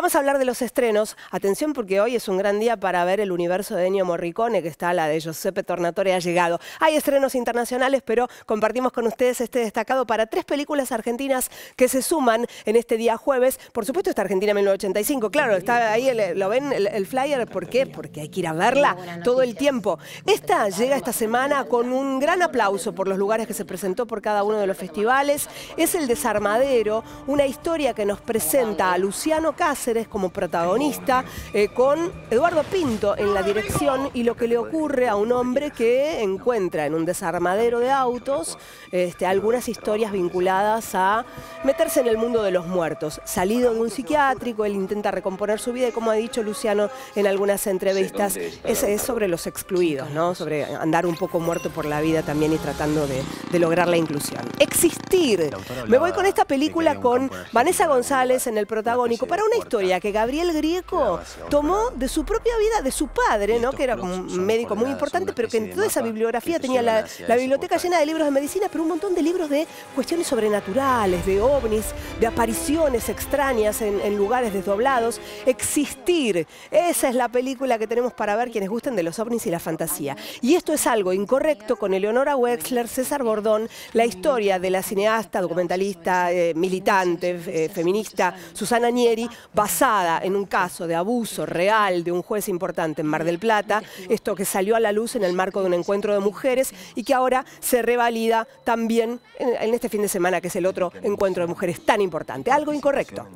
Vamos a hablar de los estrenos. Atención porque hoy es un gran día para ver el universo de Ennio Morricone, que está la de Giuseppe Tornatore ha llegado. Hay estrenos internacionales, pero compartimos con ustedes este destacado para tres películas argentinas que se suman en este día jueves. Por supuesto está Argentina 1985, claro, está ahí, lo ven el, flyer, ¿por qué? Porque hay que ir a verla todo el tiempo. Esta llega esta semana con un gran aplauso por los lugares que se presentó por cada uno de los festivales. Es El Desarmadero, una historia que nos presenta a Luciano Cáceres, como protagonista, eh, con Eduardo Pinto en la dirección y lo que le ocurre a un hombre que encuentra en un desarmadero de autos este, algunas historias vinculadas a meterse en el mundo de los muertos. Salido de un psiquiátrico, él intenta recomponer su vida y como ha dicho Luciano en algunas entrevistas, es, es sobre los excluidos, ¿no? sobre andar un poco muerto por la vida también y tratando de, de lograr la inclusión. Existir. Me voy con esta película con Vanessa González en el protagónico para una historia que Gabriel Grieco tomó de su propia vida, de su padre, ¿no? que era un médico muy importante, pero que en toda esa bibliografía tenía la, biblioteca llena de libros de medicina, pero un montón de libros de cuestiones sobrenaturales, de ovnis, de apariciones extrañas en, en lugares desdoblados. Existir, esa es la película que tenemos para ver quienes gusten de los ovnis y la fantasía. Y esto es algo incorrecto con Eleonora Wexler, César Bordón, la historia de la cineasta, documentalista, eh, militante, eh, feminista Susana Nieri, basada en un caso de abuso real de un juez importante en Mar del Plata, esto que salió a la luz en el marco de un encuentro de mujeres y que ahora se revalida también en, este fin de semana, que es el otro encuentro de mujeres tan importante. Algo incorrecto.